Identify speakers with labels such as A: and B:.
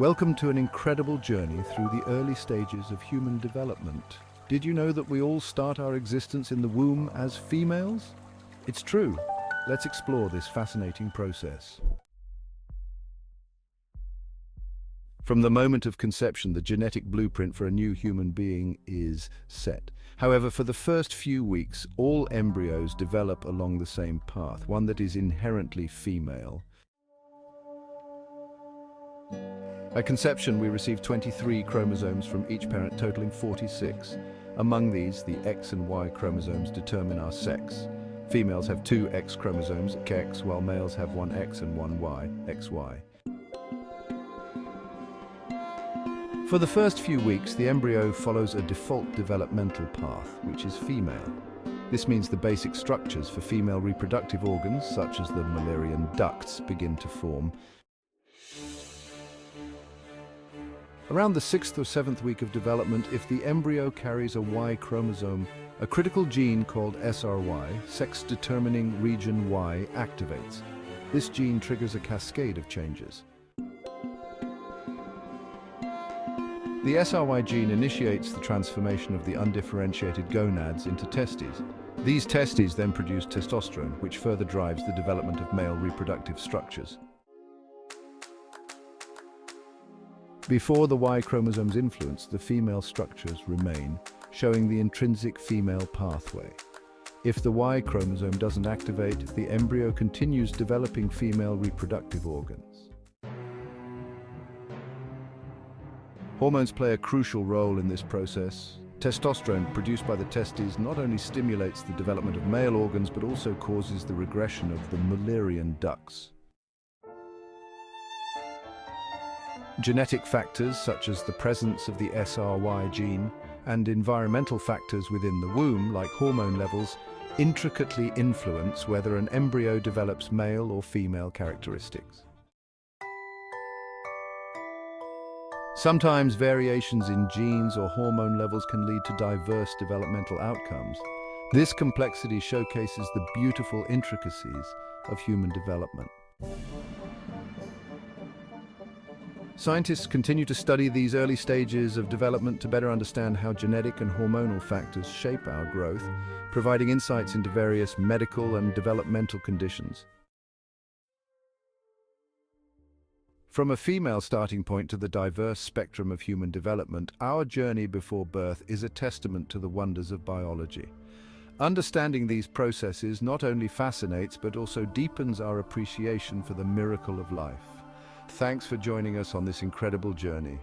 A: Welcome to an incredible journey through the early stages of human development. Did you know that we all start our existence in the womb as females? It's true. Let's explore this fascinating process. From the moment of conception, the genetic blueprint for a new human being is set. However, for the first few weeks, all embryos develop along the same path, one that is inherently female. At conception, we receive 23 chromosomes from each parent, totaling 46. Among these, the X and Y chromosomes determine our sex. Females have two X chromosomes, X, while males have one X and one Y, XY. For the first few weeks, the embryo follows a default developmental path, which is female. This means the basic structures for female reproductive organs, such as the Mullerian ducts, begin to form, Around the sixth or seventh week of development, if the embryo carries a Y chromosome, a critical gene called SRY, sex-determining region Y, activates. This gene triggers a cascade of changes. The SRY gene initiates the transformation of the undifferentiated gonads into testes. These testes then produce testosterone, which further drives the development of male reproductive structures. Before the Y chromosome's influence, the female structures remain, showing the intrinsic female pathway. If the Y chromosome doesn't activate, the embryo continues developing female reproductive organs. Hormones play a crucial role in this process. Testosterone produced by the testes not only stimulates the development of male organs but also causes the regression of the Mullerian ducts. Genetic factors such as the presence of the SRY gene and environmental factors within the womb, like hormone levels, intricately influence whether an embryo develops male or female characteristics. Sometimes variations in genes or hormone levels can lead to diverse developmental outcomes. This complexity showcases the beautiful intricacies of human development. Scientists continue to study these early stages of development to better understand how genetic and hormonal factors shape our growth, providing insights into various medical and developmental conditions. From a female starting point to the diverse spectrum of human development, our journey before birth is a testament to the wonders of biology. Understanding these processes not only fascinates but also deepens our appreciation for the miracle of life. Thanks for joining us on this incredible journey.